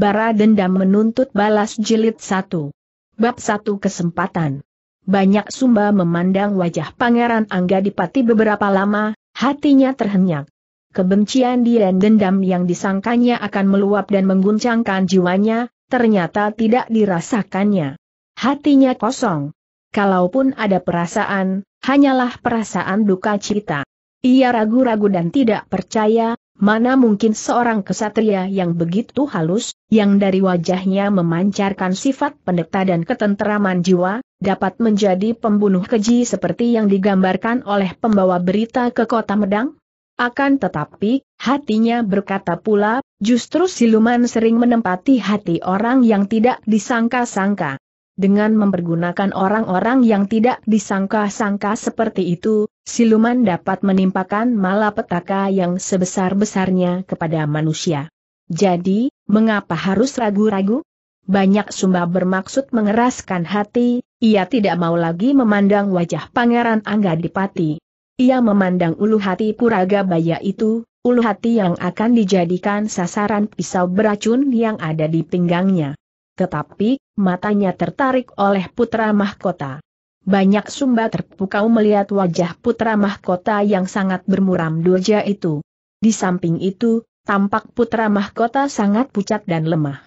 Bara Dendam Menuntut Balas Jilid 1. Bab 1 Kesempatan. Banyak Sumba memandang wajah Pangeran Anggadipati beberapa lama, hatinya terhenyak. Kebencian dan dendam yang disangkanya akan meluap dan mengguncangkan jiwanya, ternyata tidak dirasakannya. Hatinya kosong. Kalaupun ada perasaan, hanyalah perasaan duka cita. Ia ragu-ragu dan tidak percaya, Mana mungkin seorang kesatria yang begitu halus, yang dari wajahnya memancarkan sifat pendeta dan ketenteraman jiwa, dapat menjadi pembunuh keji seperti yang digambarkan oleh pembawa berita ke kota Medang? Akan tetapi, hatinya berkata pula, justru siluman sering menempati hati orang yang tidak disangka-sangka dengan mempergunakan orang-orang yang tidak disangka-sangka seperti itu, siluman dapat menimpakan malapetaka yang sebesar-besarnya kepada manusia. Jadi, mengapa harus ragu-ragu? Banyak Sumba bermaksud mengeraskan hati, ia tidak mau lagi memandang wajah Pangeran Anggadipati. Ia memandang ulu hati Puraga Baya itu, ulu hati yang akan dijadikan sasaran pisau beracun yang ada di pinggangnya tetapi, matanya tertarik oleh putra mahkota. Banyak Sumba terpukau melihat wajah putra mahkota yang sangat bermuram doja itu. Di samping itu, tampak putra mahkota sangat pucat dan lemah.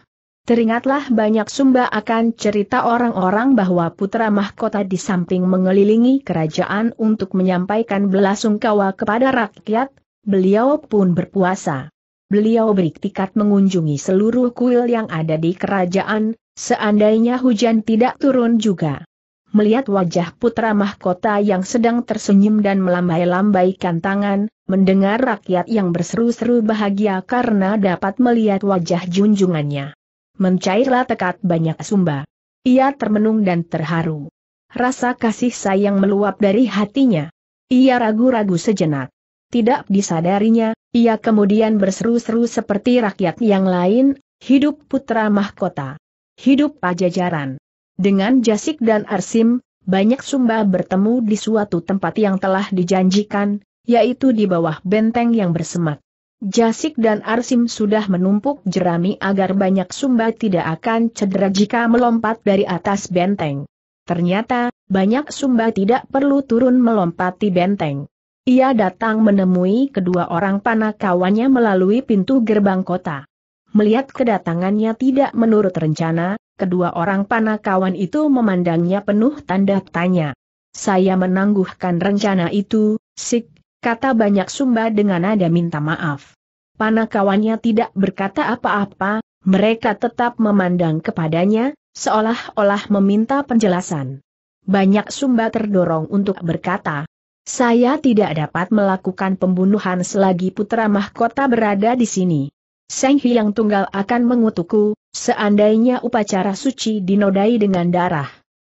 Teringatlah banyak Sumba akan cerita orang-orang bahwa putra mahkota di samping mengelilingi kerajaan untuk menyampaikan belasungkawa kepada rakyat, beliau pun berpuasa beliau beriktikat mengunjungi seluruh kuil yang ada di kerajaan, seandainya hujan tidak turun juga. Melihat wajah putra mahkota yang sedang tersenyum dan melambai-lambaikan tangan, mendengar rakyat yang berseru-seru bahagia karena dapat melihat wajah junjungannya. Mencairlah tekad banyak sumba. Ia termenung dan terharu. Rasa kasih sayang meluap dari hatinya. Ia ragu-ragu sejenak. Tidak disadarinya, ia kemudian berseru-seru seperti rakyat yang lain, hidup putra mahkota. Hidup pajajaran. Dengan Jasik dan Arsim, banyak Sumba bertemu di suatu tempat yang telah dijanjikan, yaitu di bawah benteng yang bersemak. Jasik dan Arsim sudah menumpuk jerami agar banyak Sumba tidak akan cedera jika melompat dari atas benteng. Ternyata, banyak Sumba tidak perlu turun melompati benteng. Ia datang menemui kedua orang panakawannya melalui pintu gerbang kota. Melihat kedatangannya tidak menurut rencana, kedua orang panakawan itu memandangnya penuh tanda tanya. Saya menangguhkan rencana itu, Sik, kata banyak sumba dengan nada minta maaf. Panakawannya tidak berkata apa-apa, mereka tetap memandang kepadanya, seolah-olah meminta penjelasan. Banyak sumba terdorong untuk berkata, saya tidak dapat melakukan pembunuhan selagi putra mahkota berada di sini. Seng Hyang Tunggal akan mengutukku, seandainya upacara suci dinodai dengan darah.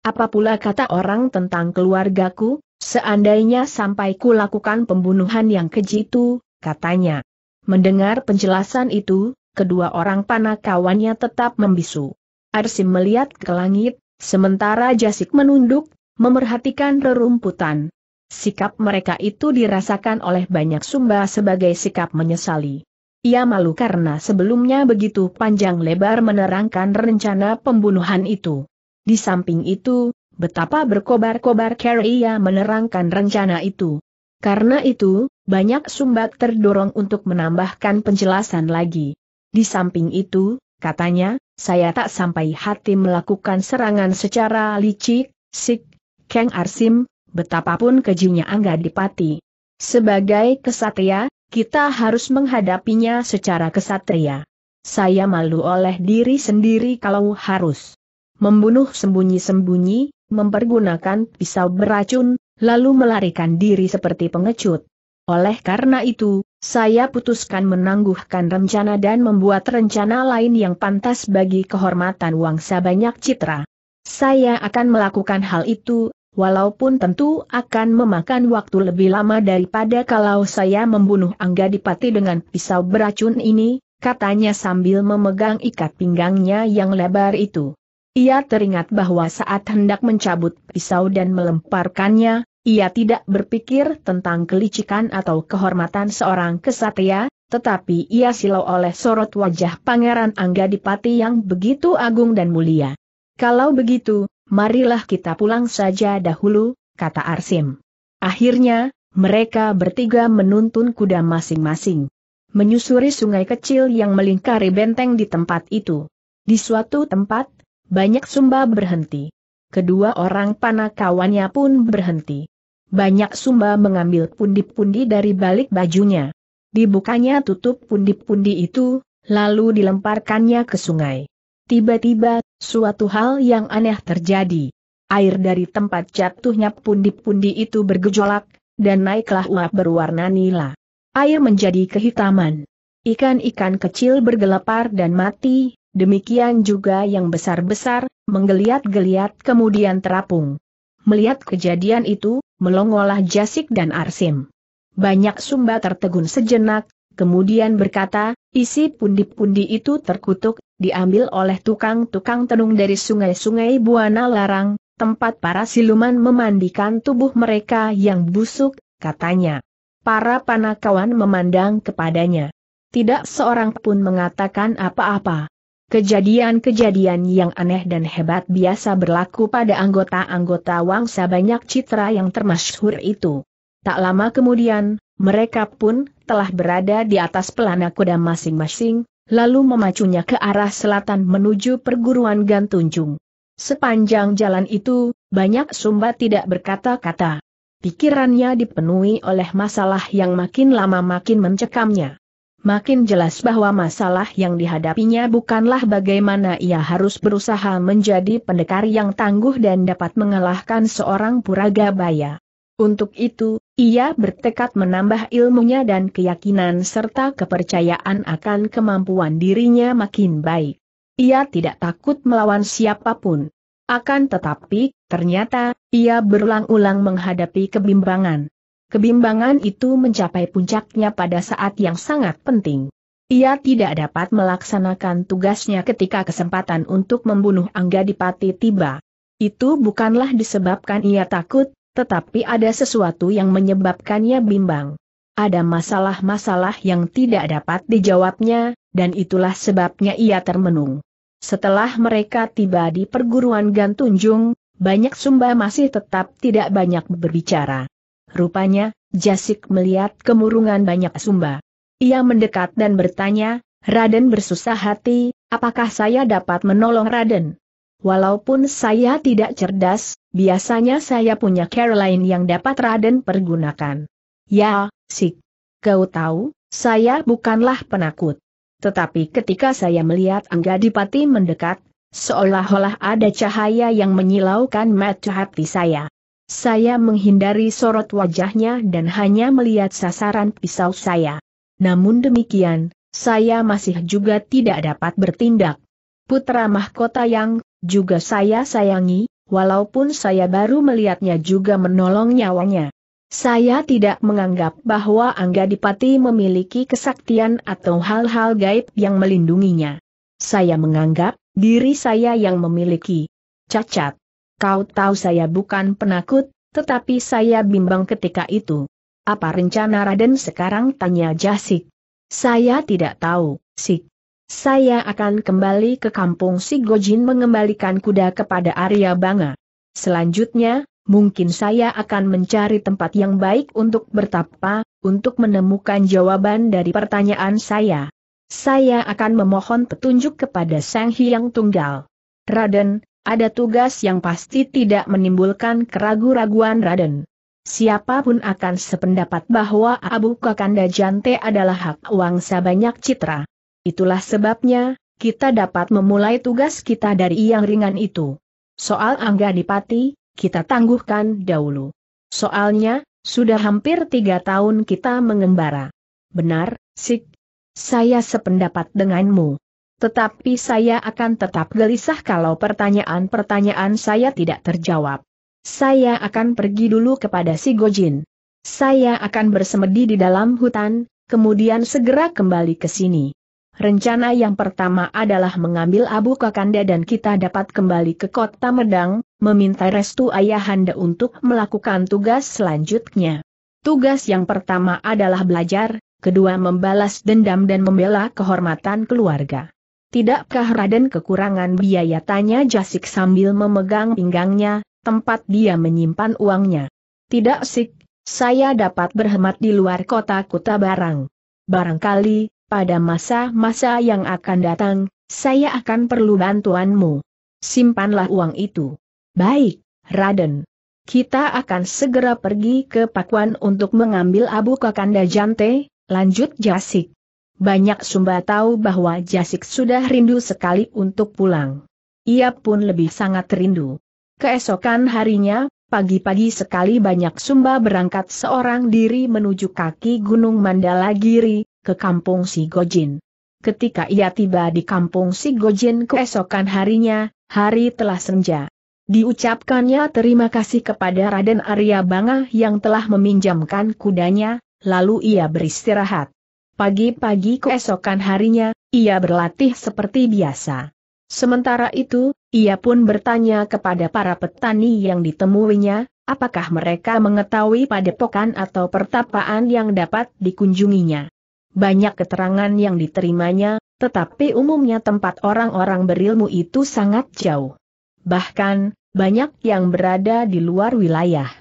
Apa pula kata orang tentang keluargaku, seandainya sampai ku lakukan pembunuhan yang keji itu, katanya. Mendengar penjelasan itu, kedua orang panakawannya tetap membisu. Arsim melihat ke langit, sementara Jasik menunduk, memerhatikan rerumputan. Sikap mereka itu dirasakan oleh banyak Sumba sebagai sikap menyesali. Ia malu karena sebelumnya begitu panjang lebar menerangkan rencana pembunuhan itu. Di samping itu, betapa berkobar-kobar Carrie ia menerangkan rencana itu. Karena itu, banyak Sumba terdorong untuk menambahkan penjelasan lagi. Di samping itu, katanya, saya tak sampai hati melakukan serangan secara licik, Sik, Kang Arsim, betapapun kejinya Angga Dipati. Sebagai kesatria, kita harus menghadapinya secara kesatria. Saya malu oleh diri sendiri kalau harus membunuh sembunyi-sembunyi, mempergunakan pisau beracun, lalu melarikan diri seperti pengecut. Oleh karena itu, saya putuskan menangguhkan rencana dan membuat rencana lain yang pantas bagi kehormatan wangsa banyak citra. Saya akan melakukan hal itu, walaupun tentu akan memakan waktu lebih lama daripada kalau saya membunuh Angga Dipati dengan pisau beracun ini, katanya sambil memegang ikat pinggangnya yang lebar itu. Ia teringat bahwa saat hendak mencabut pisau dan melemparkannya, ia tidak berpikir tentang kelicikan atau kehormatan seorang kesatria, tetapi ia silau oleh sorot wajah Pangeran Anggadipati yang begitu agung dan mulia. Kalau begitu, marilah kita pulang saja dahulu, kata Arsim. Akhirnya, mereka bertiga menuntun kuda masing-masing. Menyusuri sungai kecil yang melingkari benteng di tempat itu. Di suatu tempat, banyak sumba berhenti. Kedua orang panakawannya pun berhenti. Banyak sumba mengambil pundi-pundi dari balik bajunya. Dibukanya tutup pundi-pundi itu, lalu dilemparkannya ke sungai. Tiba-tiba, suatu hal yang aneh terjadi. Air dari tempat jatuhnya pundi-pundi itu bergejolak, dan naiklah uap berwarna nila. Air menjadi kehitaman. Ikan-ikan kecil bergelepar dan mati, demikian juga yang besar-besar, menggeliat-geliat kemudian terapung. Melihat kejadian itu, melongolah Jasik dan Arsim. Banyak sumba tertegun sejenak, kemudian berkata, isi pundi-pundi itu terkutuk, diambil oleh tukang-tukang tenung dari sungai-sungai Buana Larang, tempat para siluman memandikan tubuh mereka yang busuk, katanya. Para panakawan memandang kepadanya. Tidak seorang pun mengatakan apa-apa. Kejadian-kejadian yang aneh dan hebat biasa berlaku pada anggota-anggota wangsa banyak citra yang termasyhur itu. Tak lama kemudian, mereka pun telah berada di atas pelana kuda masing-masing, lalu memacunya ke arah selatan menuju perguruan Gantunjung. Sepanjang jalan itu, banyak sumba tidak berkata-kata. Pikirannya dipenuhi oleh masalah yang makin lama makin mencekamnya makin jelas bahwa masalah yang dihadapinya bukanlah bagaimana ia harus berusaha menjadi pendekar yang tangguh dan dapat mengalahkan seorang puragabaya. Untuk itu, ia bertekad menambah ilmunya dan keyakinan serta kepercayaan akan kemampuan dirinya makin baik. Ia tidak takut melawan siapa pun. Akan tetapi, ternyata, ia berulang-ulang menghadapi kebimbangan. Kebimbangan itu mencapai puncaknya pada saat yang sangat penting. Ia tidak dapat melaksanakan tugasnya ketika kesempatan untuk membunuh Anggadipati tiba. Itu bukanlah disebabkan ia takut, tetapi ada sesuatu yang menyebabkannya bimbang. Ada masalah-masalah yang tidak dapat dijawabnya, dan itulah sebabnya ia termenung. Setelah mereka tiba di perguruan Gantunjung, banyak sumba masih tetap tidak banyak berbicara. Rupanya, Jasik melihat kemurungan banyak sumba. Ia mendekat dan bertanya, Raden bersusah hati, apakah saya dapat menolong Raden? Walaupun saya tidak cerdas, biasanya saya punya Caroline yang dapat Raden pergunakan. Ya, Sik. Kau tahu, saya bukanlah penakut. Tetapi ketika saya melihat Anggadipati mendekat, seolah-olah ada cahaya yang menyilaukan mata hati saya. Saya menghindari sorot wajahnya dan hanya melihat sasaran pisau saya. Namun demikian, saya masih juga tidak dapat bertindak. Putra mahkota yang juga saya sayangi, walaupun saya baru melihatnya juga menolong nyawanya. Saya tidak menganggap bahwa Anggadipati memiliki kesaktian atau hal-hal gaib yang melindunginya. Saya menganggap diri saya yang memiliki cacat. Kau tahu saya bukan penakut, tetapi saya bimbang ketika itu. Apa rencana Raden sekarang tanya Jasik. Saya tidak tahu, Sik. Saya akan kembali ke kampung Si Gojin mengembalikan kuda kepada Arya Banga. Selanjutnya, mungkin saya akan mencari tempat yang baik untuk bertapa, untuk menemukan jawaban dari pertanyaan saya. Saya akan memohon petunjuk kepada Sang Hyang Tunggal. Raden, ada tugas yang pasti tidak menimbulkan keragu-raguan Raden. Siapa pun akan sependapat bahwa Abu Kakanda Jante adalah hak wangsa banyak citra. Itulah sebabnya, kita dapat memulai tugas kita dari yang ringan itu. Soal Angga Dipati, kita tangguhkan dahulu. Soalnya, sudah hampir tiga tahun kita mengembara. Benar, Sik. Saya sependapat denganmu. Tetapi saya akan tetap gelisah kalau pertanyaan-pertanyaan saya tidak terjawab. Saya akan pergi dulu kepada si Gojin. Saya akan bersemedi di dalam hutan, kemudian segera kembali ke sini. Rencana yang pertama adalah mengambil Abu Kakanda dan kita dapat kembali ke kota Medang, meminta restu ayahanda untuk melakukan tugas selanjutnya. Tugas yang pertama adalah belajar, kedua membalas dendam dan membela kehormatan keluarga. Tidakkah Raden kekurangan biaya tanya Jasik sambil memegang pinggangnya, tempat dia menyimpan uangnya. Tidak sik, saya dapat berhemat di luar kota kota barang. Barangkali, pada masa-masa yang akan datang, saya akan perlu bantuanmu. Simpanlah uang itu. Baik, Raden. Kita akan segera pergi ke Pakuan untuk mengambil abu Kakanda Jante, lanjut Jasik. Banyak Sumba tahu bahwa Jasik sudah rindu sekali untuk pulang. Ia pun lebih sangat rindu. Keesokan harinya, pagi-pagi sekali banyak Sumba berangkat seorang diri menuju kaki Gunung Mandalagiri, ke kampung Sigojin. Ketika ia tiba di kampung Sigojin keesokan harinya, hari telah senja. Diucapkannya terima kasih kepada Raden Arya Banga yang telah meminjamkan kudanya, lalu ia beristirahat. Pagi-pagi keesokan harinya, ia berlatih seperti biasa. Sementara itu, ia pun bertanya kepada para petani yang ditemuinya, apakah mereka mengetahui padepokan atau pertapaan yang dapat dikunjunginya. Banyak keterangan yang diterimanya, tetapi umumnya tempat orang-orang berilmu itu sangat jauh. Bahkan, banyak yang berada di luar wilayah.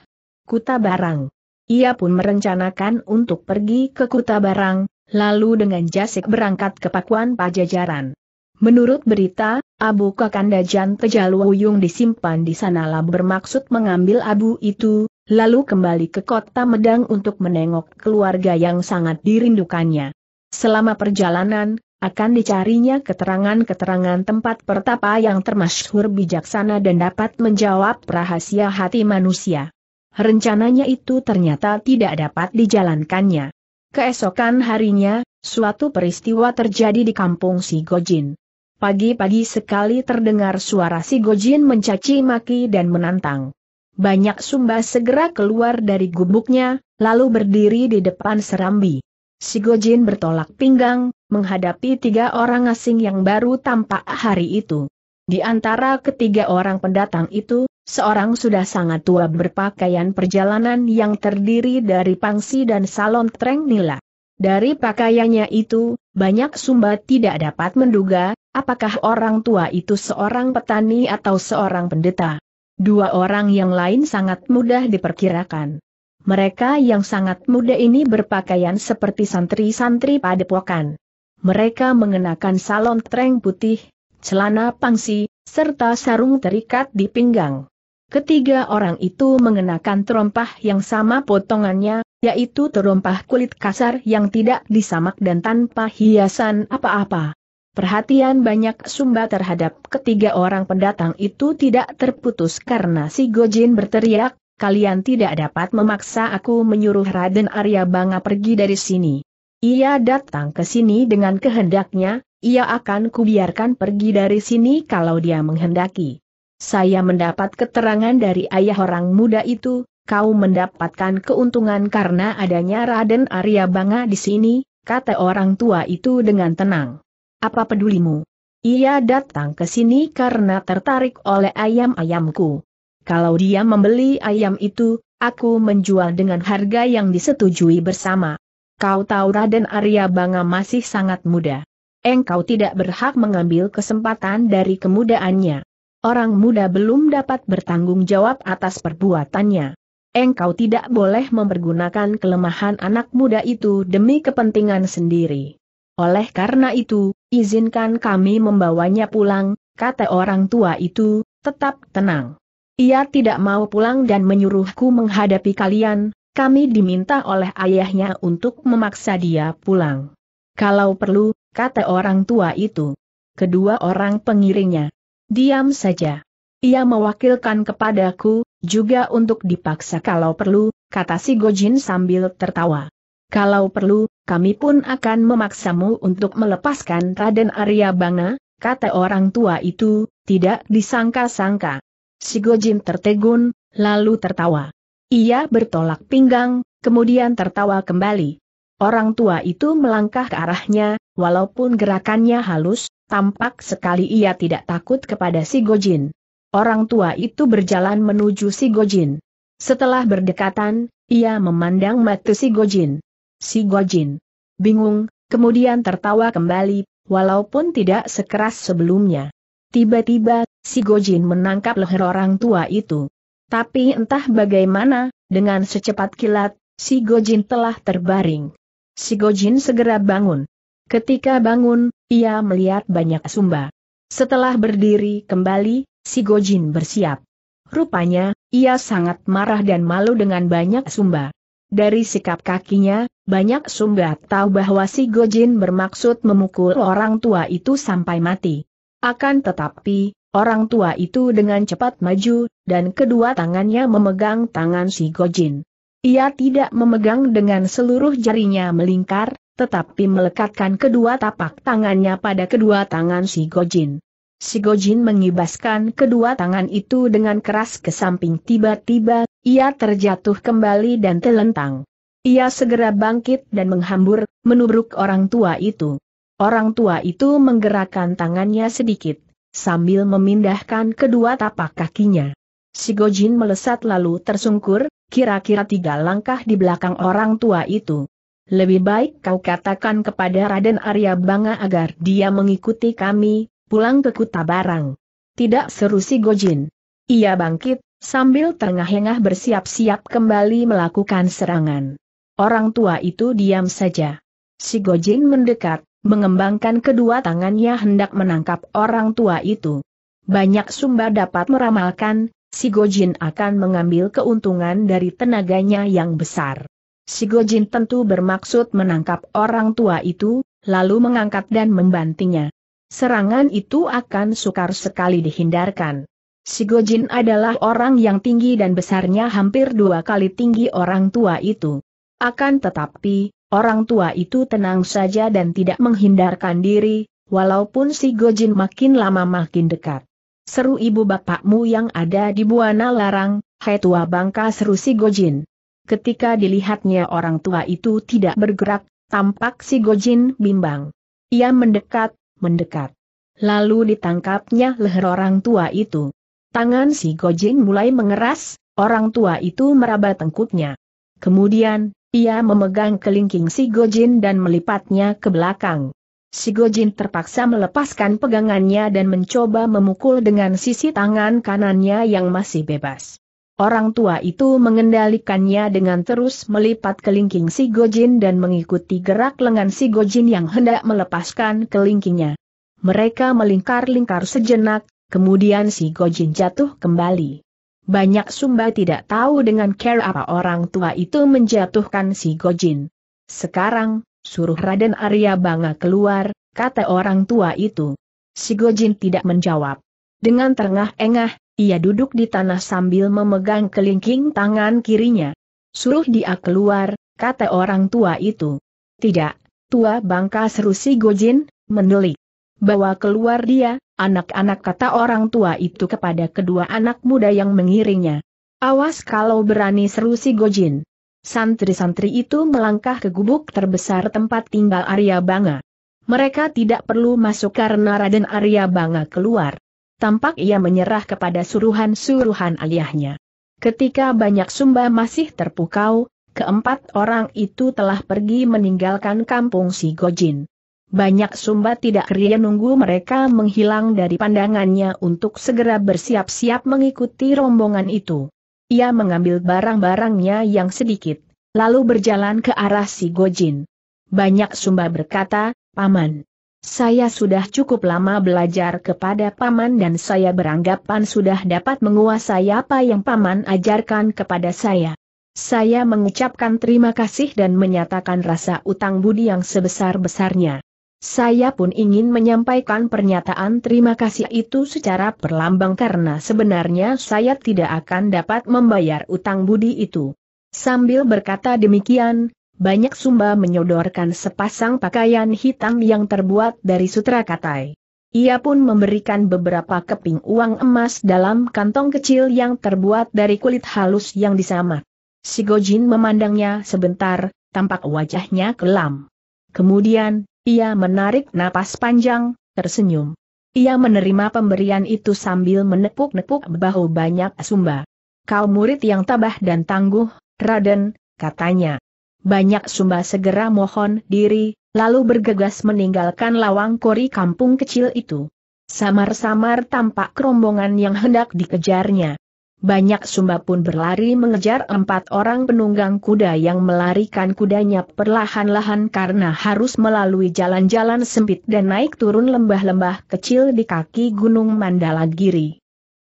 Kuta Barang. Ia pun merencanakan untuk pergi ke Kuta Barang, lalu dengan jasik berangkat ke Pakuan Pajajaran. Menurut berita, Abu Kakanda Jan Tejaluyung disimpan di sana lalu bermaksud mengambil abu itu, lalu kembali ke kota Medang untuk menengok keluarga yang sangat dirindukannya. Selama perjalanan, akan dicarinya keterangan-keterangan tempat pertapa yang termasyhur bijaksana dan dapat menjawab rahasia hati manusia. Rencananya itu ternyata tidak dapat dijalankannya. Keesokan harinya, suatu peristiwa terjadi di kampung Sigojin. Pagi-pagi sekali terdengar suara Sigojin mencaci maki dan menantang. Banyak Sumba segera keluar dari gubuknya, lalu berdiri di depan serambi. Sigojin bertolak pinggang, menghadapi tiga orang asing yang baru tampak hari itu. Di antara ketiga orang pendatang itu, Seorang sudah sangat tua berpakaian perjalanan yang terdiri dari pangsi dan salon treng nila. Dari pakaiannya itu, banyak sumba tidak dapat menduga, apakah orang tua itu seorang petani atau seorang pendeta. Dua orang yang lain sangat mudah diperkirakan. Mereka yang sangat muda ini berpakaian seperti santri-santri padepokan. Mereka mengenakan salon treng putih, celana pangsi, serta sarung terikat di pinggang. Ketiga orang itu mengenakan terompah yang sama potongannya, yaitu terompah kulit kasar yang tidak disamak dan tanpa hiasan apa-apa. Perhatian banyak Sumba terhadap ketiga orang pendatang itu tidak terputus karena si Gojin berteriak, kalian tidak dapat memaksa aku menyuruh Raden Arya Banga pergi dari sini. Ia datang ke sini dengan kehendaknya, ia akan kubiarkan pergi dari sini kalau dia menghendaki. Saya mendapat keterangan dari ayah orang muda itu, kau mendapatkan keuntungan karena adanya Raden Arya Banga di sini, kata orang tua itu dengan tenang. Apa pedulimu? Ia datang ke sini karena tertarik oleh ayam-ayamku. Kalau dia membeli ayam itu, aku menjual dengan harga yang disetujui bersama. Kau tahu Raden Arya Banga masih sangat muda. Engkau tidak berhak mengambil kesempatan dari kemudaannya orang muda belum dapat bertanggung jawab atas perbuatannya. Engkau tidak boleh mempergunakan kelemahan anak muda itu demi kepentingan sendiri. Oleh karena itu, izinkan kami membawanya pulang, kata orang tua itu, tetap tenang. Ia tidak mau pulang dan menyuruhku menghadapi kalian, kami diminta oleh ayahnya untuk memaksa dia pulang. Kalau perlu, kata orang tua itu. Kedua orang pengiringnya, Diam saja. Ia mewakilkan kepadaku, juga untuk dipaksa kalau perlu, kata si Gojin sambil tertawa. Kalau perlu, kami pun akan memaksamu untuk melepaskan Raden Arya Banga, kata orang tua itu, tidak disangka-sangka. Si Gojin tertegun, lalu tertawa. Ia bertolak pinggang, kemudian tertawa kembali. Orang tua itu melangkah ke arahnya, walaupun gerakannya halus, tampak sekali ia tidak takut kepada si Gojin. orang tua itu berjalan menuju si Gojin. Setelah berdekatan, ia memandang mata si Gojin. Si Gojin bingung, kemudian tertawa kembali, walaupun tidak sekeras sebelumnya. Tiba-tiba, si Gojin menangkap leher orang tua itu. Tapi entah bagaimana, dengan secepat kilat, si Gojin telah terbaring. Si Gojin segera bangun. Ketika bangun, ia melihat banyak sumba. Setelah berdiri kembali, si Gojin bersiap. Rupanya, ia sangat marah dan malu dengan banyak sumba. Dari sikap kakinya, banyak sumba tahu bahwa si Gojin bermaksud memukul orang tua itu sampai mati. Akan tetapi, orang tua itu dengan cepat maju, dan kedua tangannya memegang tangan si Gojin. Ia tidak memegang dengan seluruh jarinya melingkar, tetapi melekatkan kedua tapak tangannya pada kedua tangan si Gojin. Si Gojin mengibaskan kedua tangan itu dengan keras ke samping tiba-tiba, ia terjatuh kembali dan telentang. Ia segera bangkit dan menghambur, menubruk orang tua itu. Orang tua itu menggerakkan tangannya sedikit, sambil memindahkan kedua tapak kakinya. Si Gojin melesat lalu tersungkur, kira-kira tiga langkah di belakang orang tua itu. Lebih baik kau katakan kepada Raden Arya Banga agar dia mengikuti kami, pulang ke Kuta Barang. Tidak seru si Gojin. Ia bangkit, sambil tengah-engah bersiap-siap kembali melakukan serangan. Orang tua itu diam saja. Si Gojin mendekat, mengembangkan kedua tangannya hendak menangkap orang tua itu. Banyak sumba dapat meramalkan, si Gojin akan mengambil keuntungan dari tenaganya yang besar. Si Gojin tentu bermaksud menangkap orang tua itu, lalu mengangkat dan membantingnya serangan itu akan sukar sekali dihindarkan. Si Gojin adalah orang yang tinggi dan besarnya hampir dua kali tinggi orang tua itu. Akan tetapi, orang tua itu tenang saja dan tidak menghindarkan diri, walaupun si Gojin makin lama makin dekat. Seru ibu bapakmu yang ada di Buana Larang, hai tua bangka seru si Gojin. Ketika dilihatnya orang tua itu tidak bergerak, tampak si Gojin bimbang. Ia mendekat, mendekat. Lalu ditangkapnya leher orang tua itu. Tangan si Gojin mulai mengeras, orang tua itu meraba tengkuknya. Kemudian, ia memegang kelingking si Gojin dan melipatnya ke belakang. Si Gojin terpaksa melepaskan pegangannya dan mencoba memukul dengan sisi tangan kanannya yang masih bebas. Orang tua itu mengendalikannya dengan terus melipat kelingking si Gojin dan mengikuti gerak lengan si Gojin yang hendak melepaskan kelingkingnya. Mereka melingkar-lingkar sejenak, kemudian si Gojin jatuh kembali. Banyak sumba tidak tahu dengan care apa orang tua itu menjatuhkan si Gojin. Sekarang, suruh Raden Arya Banga keluar, kata orang tua itu. Si Gojin tidak menjawab. Dengan terengah-engah, ia duduk di tanah sambil memegang kelingking tangan kirinya. Suruh dia keluar, kata orang tua itu. Tidak, tua bangka seru si Gojin, mendelik. Bawa keluar dia, anak-anak kata orang tua itu kepada kedua anak muda yang mengiringnya. Awas kalau berani seru si Gojin. Santri-santri itu melangkah ke gubuk terbesar tempat tinggal Arya Banga. Mereka tidak perlu masuk karena Raden Arya Banga keluar tampak ia menyerah kepada suruhan-suruhan ayahnya. Ketika banyak sumba masih terpukau, keempat orang itu telah pergi meninggalkan kampung si Gojin. Banyak sumba tidak keria nunggu mereka menghilang dari pandangannya untuk segera bersiap-siap mengikuti rombongan itu. Ia mengambil barang-barangnya yang sedikit, lalu berjalan ke arah si Gojin. Banyak sumba berkata, Paman, saya sudah cukup lama belajar kepada Paman dan saya beranggapan sudah dapat menguasai apa yang Paman ajarkan kepada saya. Saya mengucapkan terima kasih dan menyatakan rasa utang budi yang sebesar-besarnya. Saya pun ingin menyampaikan pernyataan terima kasih itu secara perlambang karena sebenarnya saya tidak akan dapat membayar utang budi itu. Sambil berkata demikian, banyak sumba menyodorkan sepasang pakaian hitam yang terbuat dari sutra katai. Ia pun memberikan beberapa keping uang emas dalam kantong kecil yang terbuat dari kulit halus yang disamak. Si Gojin memandangnya sebentar, tampak wajahnya kelam. Kemudian, ia menarik napas panjang, tersenyum. Ia menerima pemberian itu sambil menepuk-nepuk bahu banyak Sumba. Kau murid yang tabah dan tangguh, Raden, katanya. Banyak Sumba segera mohon diri, lalu bergegas meninggalkan lawang kori kampung kecil itu. Samar-samar tampak rombongan yang hendak dikejarnya. Banyak Sumba pun berlari mengejar empat orang penunggang kuda yang melarikan kudanya perlahan-lahan karena harus melalui jalan-jalan sempit dan naik turun lembah-lembah kecil di kaki Gunung Mandalagiri.